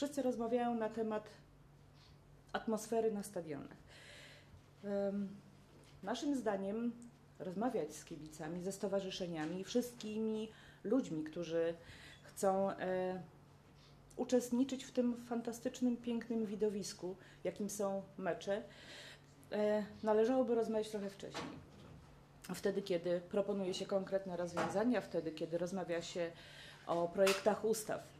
wszyscy rozmawiają na temat atmosfery na stadionach. Naszym zdaniem rozmawiać z kibicami, ze stowarzyszeniami, wszystkimi ludźmi, którzy chcą e, uczestniczyć w tym fantastycznym, pięknym widowisku, jakim są mecze, e, należałoby rozmawiać trochę wcześniej. Wtedy, kiedy proponuje się konkretne rozwiązania, wtedy, kiedy rozmawia się o projektach ustaw.